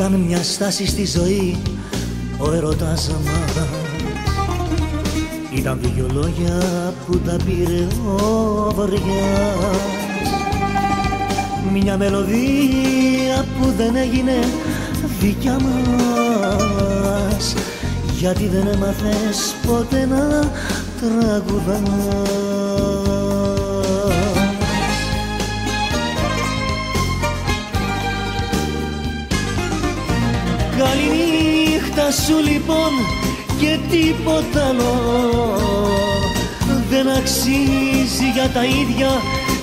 Ήταν μια στάση στη ζωή ο ερωτάς μας. Ήταν δυο λόγια που τα πήρε ο βοριάς Μια μελωδία που δεν έγινε δικιά μας. Γιατί δεν έμαθες ποτέ να τραγουδάς σου λοιπόν και τίποτα άλλο. Δεν αξίζει για τα ίδια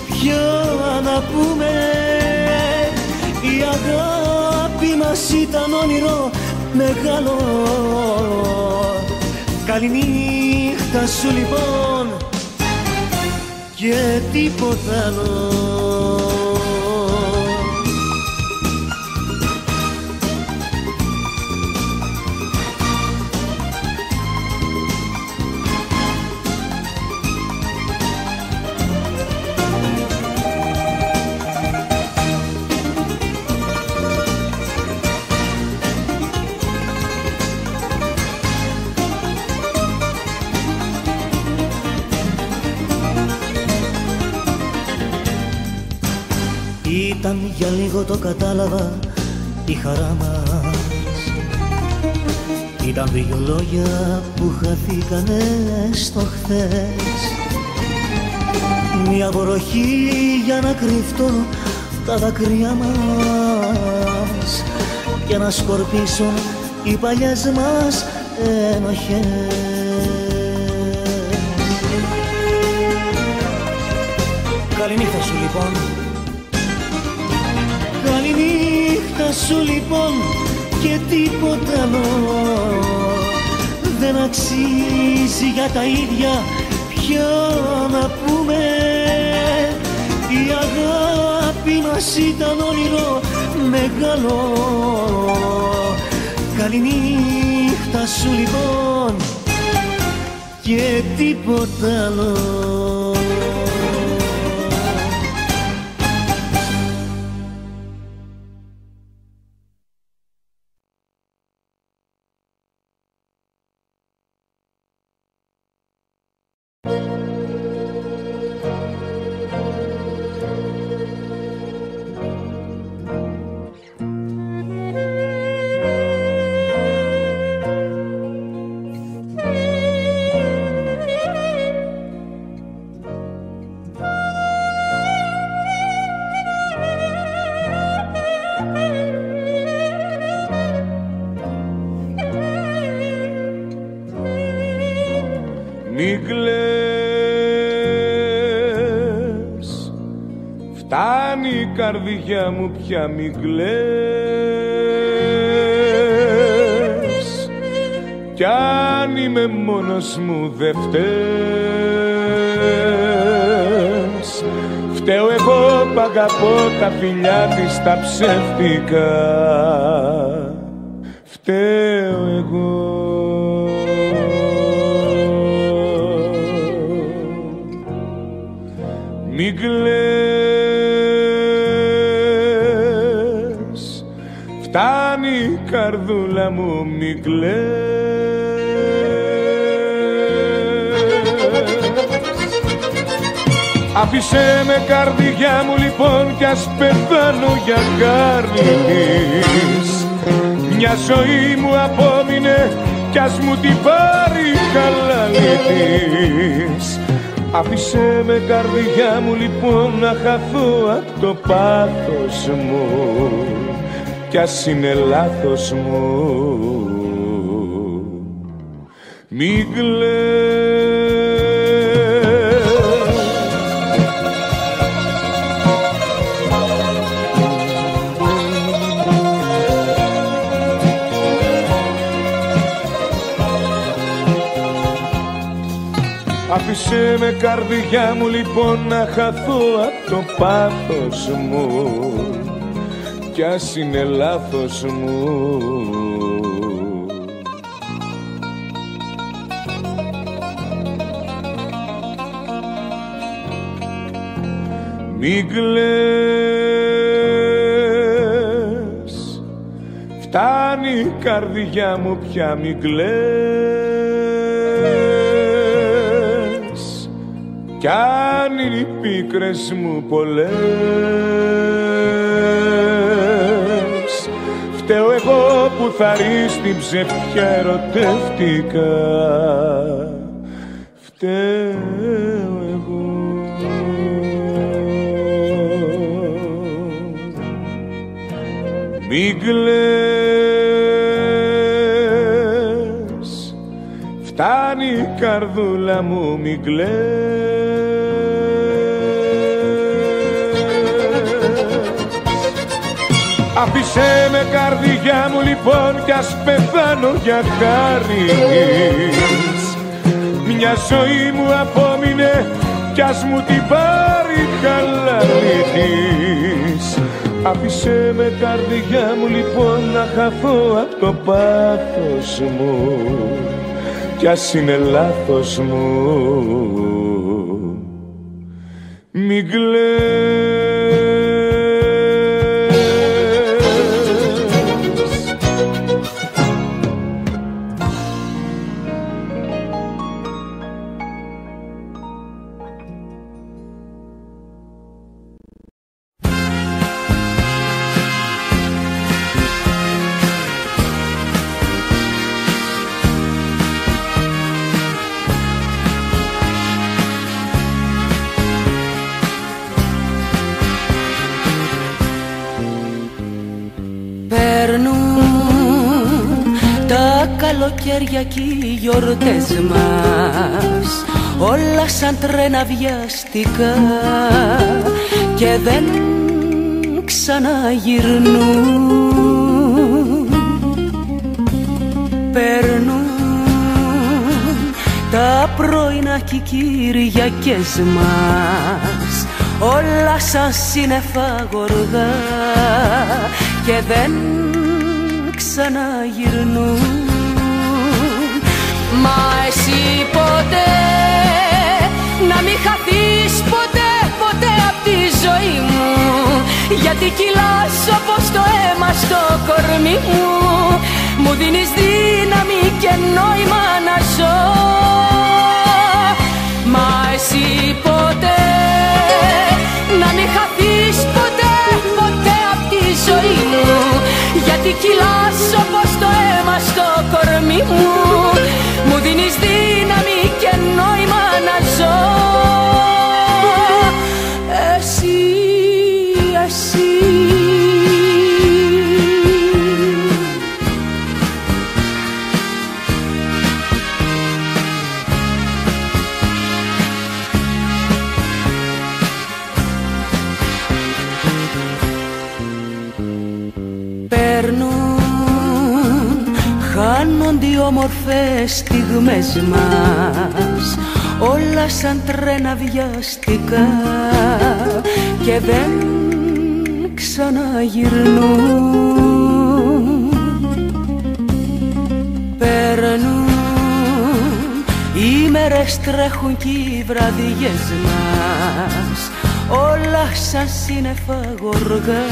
πια να πούμε. Η αγάπη μας ήταν όνειρο μεγάλο. Καληνύχτα σου λοιπόν και τίποτα άλλο Ήταν για λίγο το κατάλαβα η χαρά μας. Ήταν δύο λόγια που χαθήκανε στο χθες. Μια βροχή για να κρυφτώ τα δάκρυά μας. Και να σκορπίσουν οι παλιές μας ενοχές. Καληνύχτα σου λοιπόν Καληνύχτα σου λοιπόν και τίποτα άλλο. Δεν αξίζει για τα ίδια πια να πούμε. Η αγάπη μας ήταν όνειρο μεγάλο. Καληνύχτα σου λοιπόν και τίποτα άλλο καρδιά μου πια μη κλαις κι αν είμαι μόνος μου δε φταίς. Φταίω εγώ που αγαπώ τα φιλιά της τα ψεύτικα. Φταίω εγώ Μην καρδούλα μου μη κλαις Άφησέ με καρδιά μου λοιπόν κι ας πεθάνω για χάρης Μια ζωή μου απόμεινε κι ας μου την πάρει καλά της Άφησέ με καρδιά μου λοιπόν να χαθώ από το πάθος μου. Κι ας είναι λάθος μου. Μη Άφησε με καρδιά μου λοιπόν να χαθώ από το πάθος μου. Κι ας είναι λάθος μου. Μην κλαις. Φτάνει η καρδιά μου πια μην κλαις Κι αν είναι οι πίκρες μου πολλές Φταίω εγώ που θα στην ψευτιά ερωτεύτηκα. Φταίω εγώ. Μην κλαις Φτάνει η καρδούλα μου μην κλαις Άφησέ με καρδιά μου λοιπόν κι ας πεθάνω για χάρη Μια ζωή μου απόμεινε κι ας μου την πάρει χαλάρη της Άφησέ με καρδιά μου λοιπόν να χαθώ από το πάθος μου. Κι ας είναι λάθος μου. Μην κλαις καλοκαίρια κι οι γιορτές μας. Όλα σαν τρένα βιαστικά και δεν ξαναγυρνούν. Περνούν τα πρωινά κι οι Κυριακές μας. Όλα σαν σύννεφα γοργά και δεν ξαναγυρνούν Μα εσύ ποτέ να μην χαθείς ποτέ ποτέ απ' τη ζωή μου. Γιατί κυλάς όπως το αίμα στο κορμί μου. Μου δίνεις δύναμη και νόημα να ζω. Μα εσύ ποτέ να μην χαθείς ποτέ ποτέ απ' τη ζωή μου. Γιατί κυλάς όπως το αίμα στο κορμί μου. μου όμορφες στιγμές μας. Όλα σαν τρένα βιαστικά και δεν ξαναγυρνούν. Περνούν οι μέρες τρέχουν κι οι βραδιές μας. Όλα σαν σύννεφα γοργά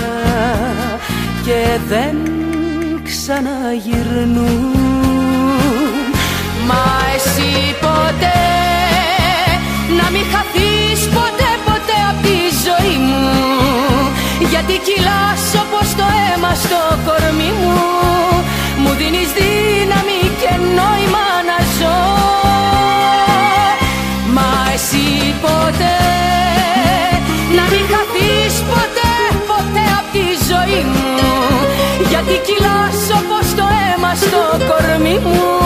και δεν ξαναγυρνούν Μα εσύ ποτέ να μην χαθείς ποτέ ποτέ απ' τη ζωή μου. Γιατί κυλάς όπως το αίμα στο κορμί μου. Μου δίνεις δύναμη και νόημα να ζω. Μα εσύ ποτέ να μην χαθείς ποτέ ποτέ απ' τη ζωή μου. Γιατί κυλάς όπως το αίμα στο κορμί μου